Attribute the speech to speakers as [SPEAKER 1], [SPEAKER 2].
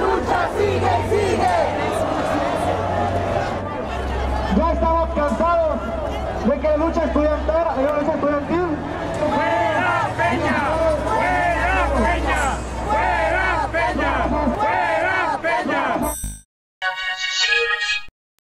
[SPEAKER 1] lucha sigue, sigue. Ya estamos cansados de que la lucha estudiantil